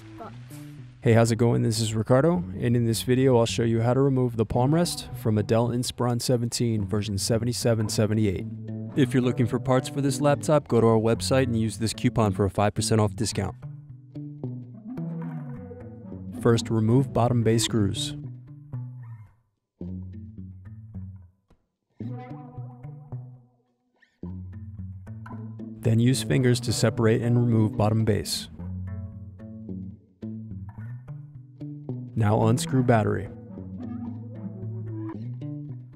spot. Hey, how's it going? This is Ricardo, and in this video I'll show you how to remove the palm rest from a Dell Inspiron 17 version 7778. If you're looking for parts for this laptop, go to our website and use this coupon for a 5% off discount. First, remove bottom bay screws. Then use fingers to separate and remove bottom base. Now unscrew battery.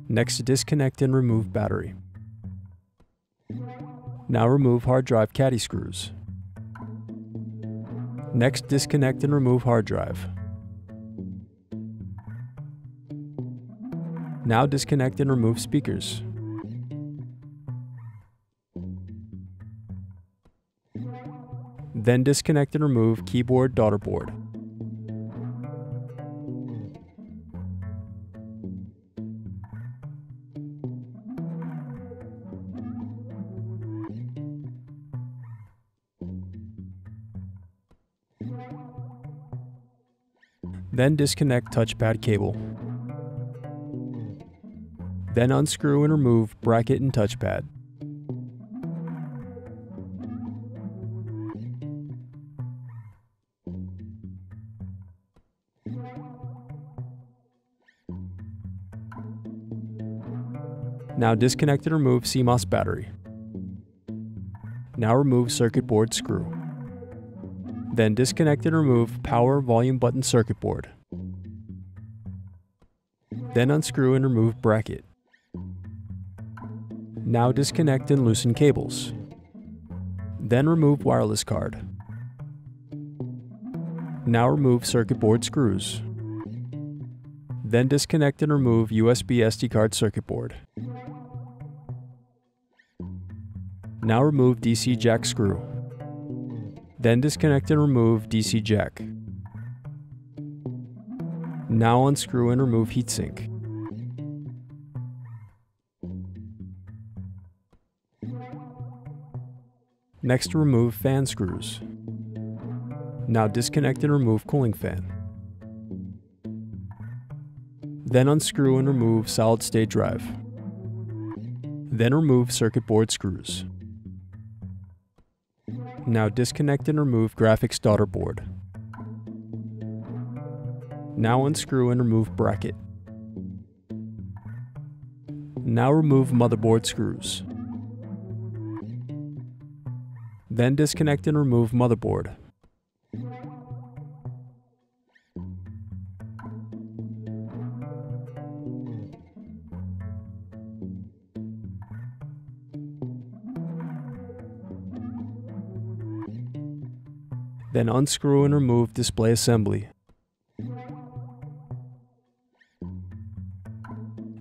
Next disconnect and remove battery. Now remove hard drive caddy screws. Next disconnect and remove hard drive. Now disconnect and remove speakers. Then disconnect and remove keyboard daughter Then disconnect touchpad cable. Then unscrew and remove bracket and touchpad. Now disconnect and remove CMOS battery. Now remove circuit board screw. Then disconnect and remove power volume button circuit board. Then unscrew and remove bracket. Now disconnect and loosen cables. Then remove wireless card. Now remove circuit board screws. Then disconnect and remove USB SD card circuit board. Now remove DC jack screw. Then disconnect and remove DC jack. Now unscrew and remove heatsink. Next remove fan screws. Now disconnect and remove cooling fan. Then unscrew and remove solid state drive. Then remove circuit board screws. Now disconnect and remove graphics daughter board. Now unscrew and remove bracket. Now remove motherboard screws. Then disconnect and remove motherboard. Then unscrew and remove display assembly.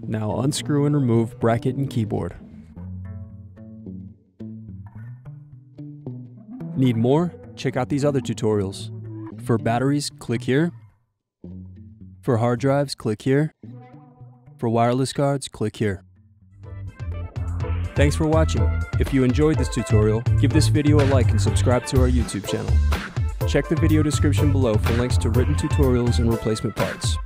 Now unscrew and remove bracket and keyboard. Need more? Check out these other tutorials. For batteries, click here. For hard drives, click here. For wireless cards, click here. Thanks for watching. If you enjoyed this tutorial, give this video a like and subscribe to our YouTube channel. Check the video description below for links to written tutorials and replacement parts.